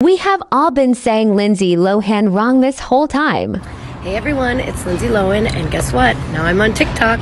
We have all been saying Lindsay Lohan wrong this whole time. Hey everyone, it's Lindsay Lohan, and guess what? Now I'm on TikTok.